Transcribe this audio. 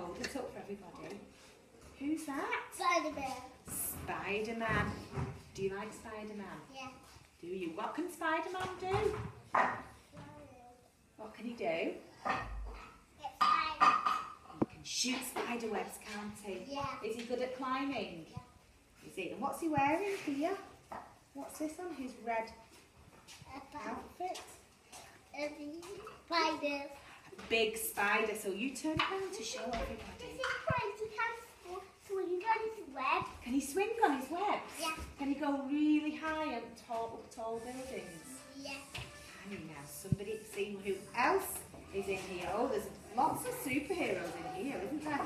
hold it up for everybody. Who's that? Spider-Man. Spider-Man. Do you like Spider-Man? Yeah. Do you? What can Spider-Man do? What can he do? He can shoot spider webs, can't he? Yeah. Is he good at climbing? Yeah. Is he? And what's he wearing here? What's this on his red outfit? Spider. Big spider. So you turn around to show This everybody. is crazy. Can swing on his web. Can he swing on his webs? Yeah. Can he go really high and tall, up tall buildings? Yeah. Can now? Somebody see who else is in here. Oh, there's lots of superheroes in here, isn't there?